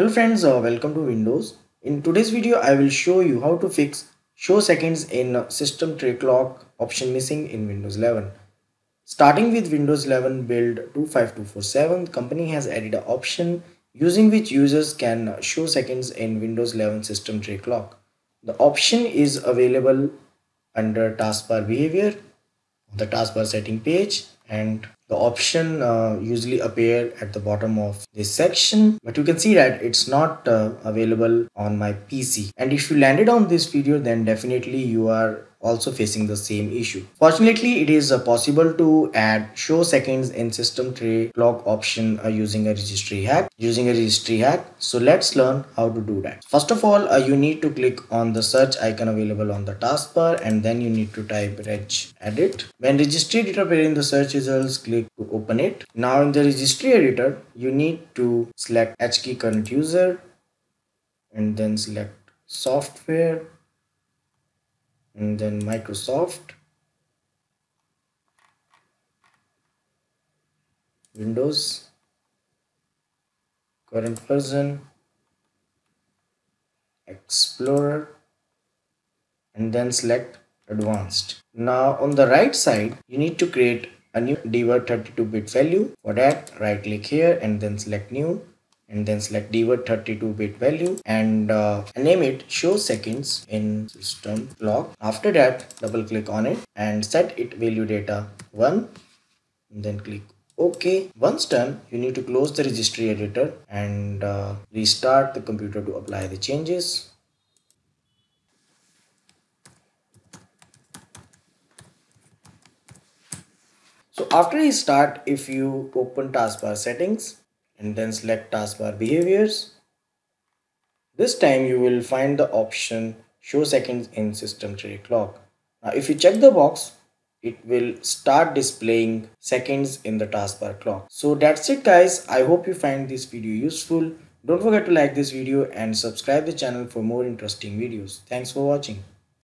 Hello friends, uh, welcome to Windows. In today's video, I will show you how to fix show seconds in system tray clock option missing in Windows 11. Starting with Windows 11 build 25247, the company has added an option using which users can show seconds in Windows 11 system tray clock. The option is available under taskbar behavior, on the taskbar setting page and the option uh, usually appear at the bottom of this section but you can see that it's not uh, available on my pc and if you landed on this video then definitely you are also facing the same issue. Fortunately, it is uh, possible to add show seconds in system tray clock option uh, using a registry hack. Using a registry hack. So let's learn how to do that. First of all, uh, you need to click on the search icon available on the taskbar and then you need to type regedit. When registry editor appear in the search results, click to open it. Now in the registry editor, you need to select HKey current user and then select software and then Microsoft. Windows. Current version. Explorer. And then select advanced. Now on the right side you need to create a new dword 32 bit value for that. Right click here and then select new and then select dword 32 bit value and uh, name it show seconds in system clock after that double click on it and set it value data 1 and then click ok. Once done you need to close the registry editor and uh, restart the computer to apply the changes so after you start, if you open taskbar settings and then select taskbar behaviors. This time you will find the option show seconds in system tray clock. Now if you check the box, it will start displaying seconds in the taskbar clock. So that's it guys. I hope you find this video useful. Don't forget to like this video and subscribe the channel for more interesting videos. Thanks for watching.